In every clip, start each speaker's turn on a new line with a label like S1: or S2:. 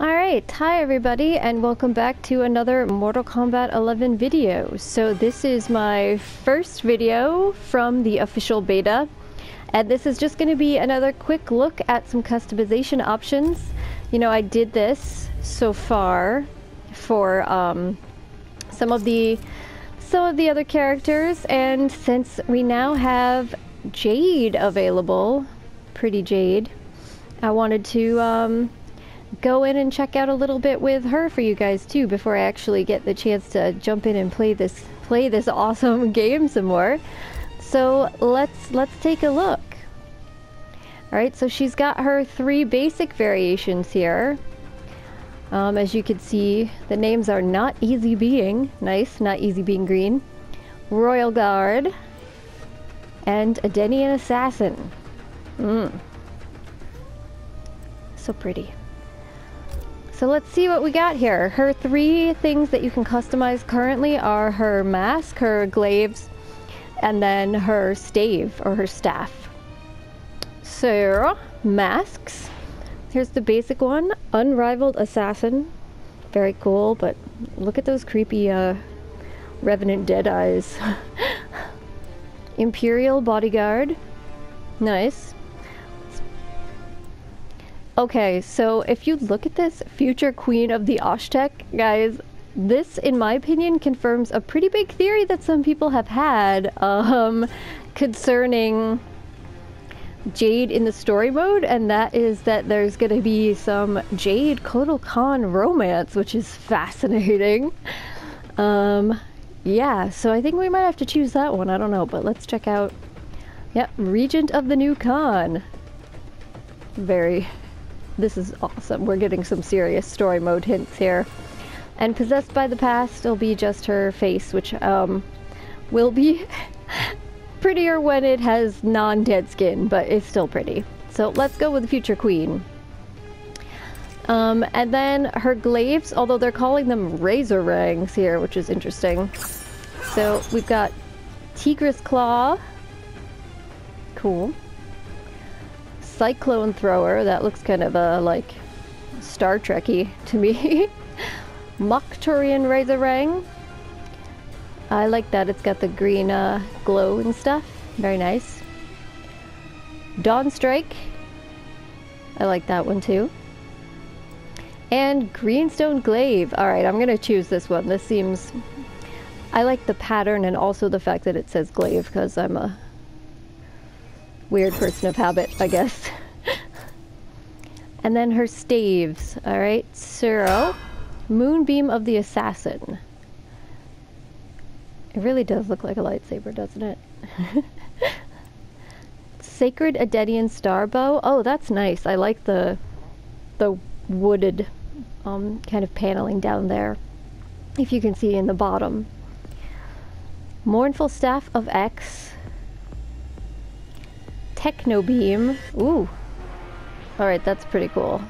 S1: Alright, hi everybody and welcome back to another Mortal Kombat 11 video. So this is my first video from the official beta and this is just going to be another quick look at some customization options. You know, I did this so far for um, some of the some of the other characters and since we now have Jade available, pretty Jade, I wanted to um, go in and check out a little bit with her for you guys too before I actually get the chance to jump in and play this play this awesome game some more. So let's let's take a look. Alright, so she's got her three basic variations here. Um, as you can see, the names are Not Easy Being, nice, Not Easy Being Green, Royal Guard, and Edenian Assassin. Mmm. So pretty. So let's see what we got here. Her three things that you can customize currently are her mask, her glaives, and then her stave or her staff. So, masks. Here's the basic one, Unrivaled Assassin. Very cool, but look at those creepy uh, Revenant dead eyes. Imperial Bodyguard. Nice. Okay, so if you look at this future queen of the Osh-Tekk, guys, this, in my opinion, confirms a pretty big theory that some people have had um, concerning Jade in the story mode, and that is that there's going to be some Jade Kotal Khan romance, which is fascinating. Um, yeah, so I think we might have to choose that one. I don't know, but let's check out. Yep, Regent of the New Khan. Very this is awesome. We're getting some serious story mode hints here. And Possessed by the Past it'll be just her face, which um, will be prettier when it has non-dead skin, but it's still pretty. So let's go with the Future Queen. Um, and then her glaives, although they're calling them razor rings here, which is interesting. So we've got Tigress Claw. Cool. Cyclone Thrower. That looks kind of uh, like Star Trekky to me. Moktorian Razorang. I like that. It's got the green uh, glow and stuff. Very nice. Dawn Strike. I like that one too. And Greenstone Glaive. Alright, I'm going to choose this one. This seems... I like the pattern and also the fact that it says glaive because I'm a weird person of habit, I guess. and then her staves. Alright, Suro. Moonbeam of the Assassin. It really does look like a lightsaber, doesn't it? Sacred Edenian Starbow. Oh, that's nice. I like the the wooded um, kind of paneling down there. If you can see in the bottom. Mournful Staff of X. Techno Beam. Ooh. Alright, that's pretty cool.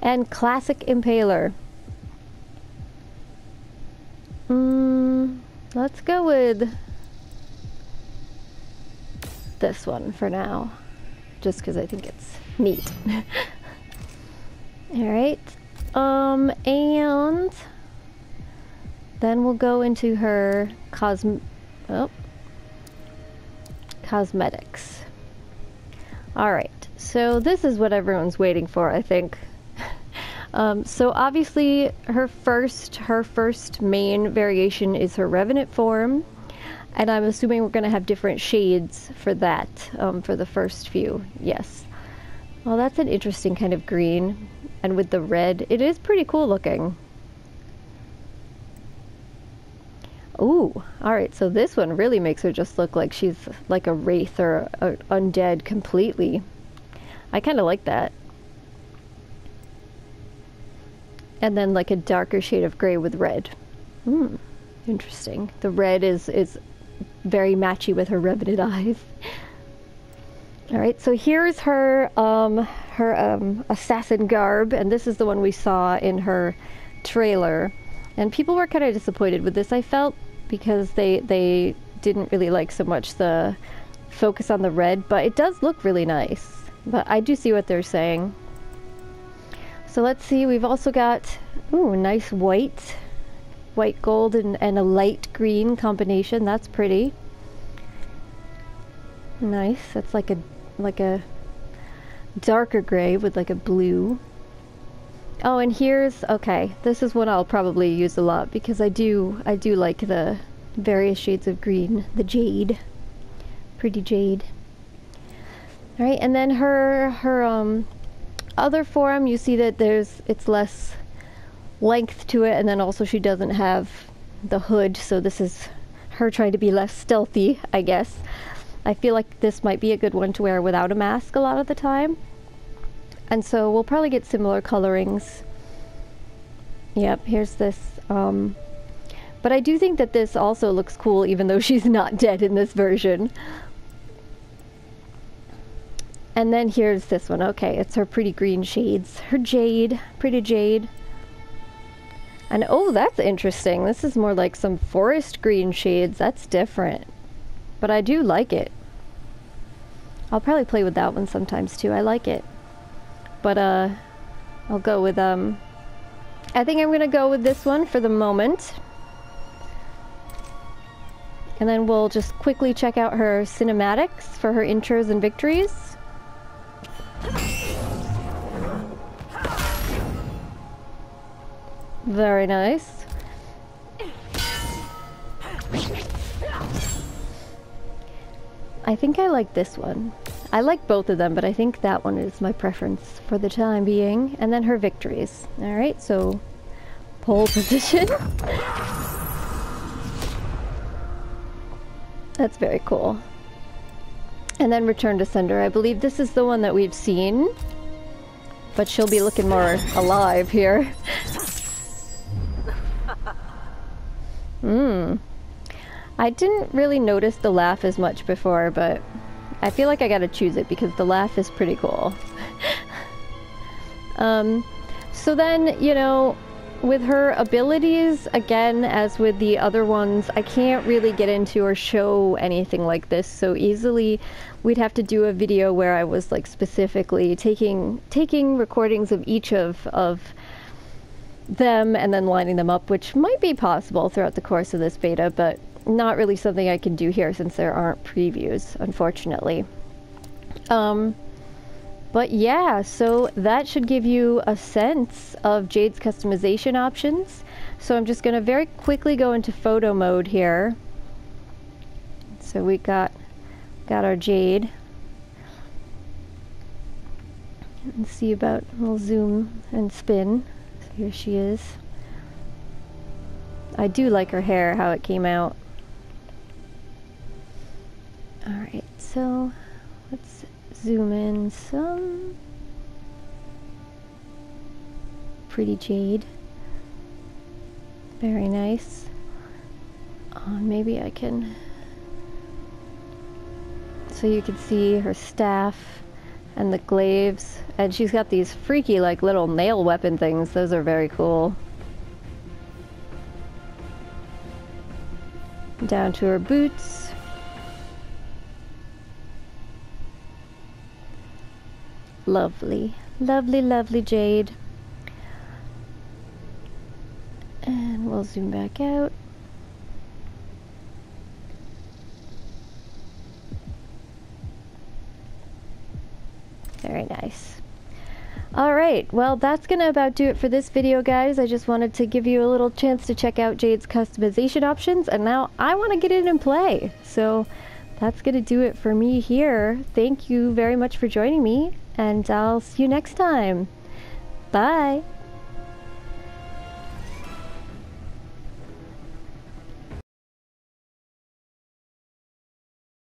S1: And Classic Impaler. Hmm. let's go with this one for now. Just because I think it's neat. Alright. Um, and then we'll go into her cosm... Oh, cosmetics. Alright, so this is what everyone's waiting for, I think. um, so obviously her first, her first main variation is her Revenant form, and I'm assuming we're going to have different shades for that, um, for the first few, yes. Well, that's an interesting kind of green, and with the red, it is pretty cool looking. Ooh, alright, so this one really makes her just look like she's like a wraith or a, undead completely. I kind of like that. And then like a darker shade of gray with red. Hmm, interesting. The red is, is very matchy with her revenant eyes. Alright, so here's her, um, her um, assassin garb, and this is the one we saw in her trailer. And people were kind of disappointed with this. I felt because they they didn't really like so much the focus on the red, but it does look really nice. But I do see what they're saying. So let's see, we've also got, ooh, nice white, white gold and, and a light green combination. That's pretty. Nice, that's like a, like a darker gray with like a blue. Oh, and here's, okay, this is one I'll probably use a lot because I do, I do like the various shades of green, the jade. Pretty jade. All right, and then her, her, um, other forearm, you see that there's, it's less length to it, and then also she doesn't have the hood, so this is her trying to be less stealthy, I guess. I feel like this might be a good one to wear without a mask a lot of the time. And so we'll probably get similar colorings. Yep, here's this. Um, but I do think that this also looks cool even though she's not dead in this version. And then here's this one. Okay, it's her pretty green shades. Her jade. Pretty jade. And oh, that's interesting. This is more like some forest green shades. That's different. But I do like it. I'll probably play with that one sometimes too. I like it. But uh, I'll go with, um, I think I'm gonna go with this one for the moment. And then we'll just quickly check out her cinematics for her intros and victories. Very nice. I think I like this one. I like both of them, but I think that one is my preference for the time being. And then her victories. Alright, so pole position. That's very cool. And then return to sender. I believe this is the one that we've seen. But she'll be looking more alive here. Hmm. I didn't really notice the laugh as much before, but I feel like I gotta choose it because the laugh is pretty cool. um, so then, you know, with her abilities, again, as with the other ones, I can't really get into or show anything like this so easily. We'd have to do a video where I was like specifically taking taking recordings of each of of them and then lining them up, which might be possible throughout the course of this beta, but not really something I can do here since there aren't previews, unfortunately. Um, but yeah, so that should give you a sense of Jade's customization options. So I'm just going to very quickly go into photo mode here. So we got got our Jade. And see about, we'll zoom and spin. So here she is. I do like her hair, how it came out. Alright, so let's zoom in some. Pretty jade. Very nice. Uh, maybe I can... So you can see her staff and the glaives. And she's got these freaky like little nail weapon things. Those are very cool. Down to her boots. Lovely. Lovely, lovely jade. And we'll zoom back out. Very nice. Alright, well that's gonna about do it for this video guys. I just wanted to give you a little chance to check out Jade's customization options and now I want to get in and play. So that's gonna do it for me here. Thank you very much for joining me and I'll see you next time. Bye!